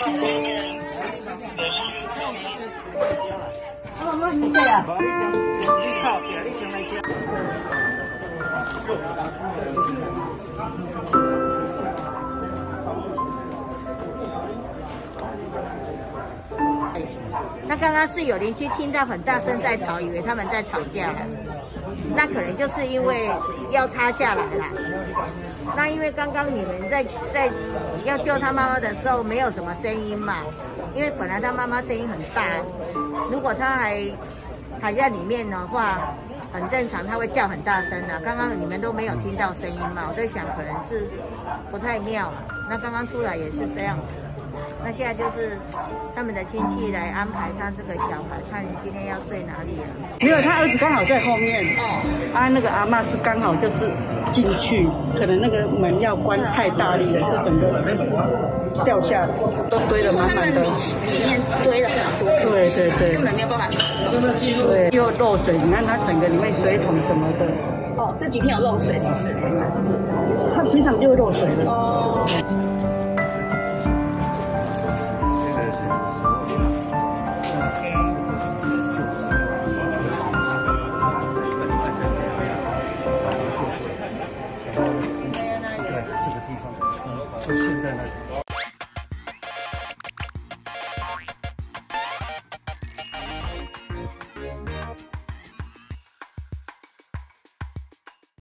那刚刚是有邻居听到很大声在吵，以为他们在吵架，那可能就是因为要塌下来了。那因为刚刚你们在在要救他妈妈的时候，没有什么声音嘛，因为本来他妈妈声音很大，如果他还还在里面的话，很正常，他会叫很大声的。刚刚你们都没有听到声音嘛，我在想可能是不太妙。那刚刚出来也是这样子。那现在就是他们的亲戚来安排他这个小孩，看今天要睡哪里了。没有，他儿子刚好在后面。哦。啊，那个阿妈是刚好就是进去，可能那个门要关太大力了，就整个掉下来，都堆了满满的。里面堆了很多。对对对。根本没有办法对，又漏水，你看它整个里面水桶什么的。哦，这几天有漏水，其实。它平常就会漏水的。哦。就现在那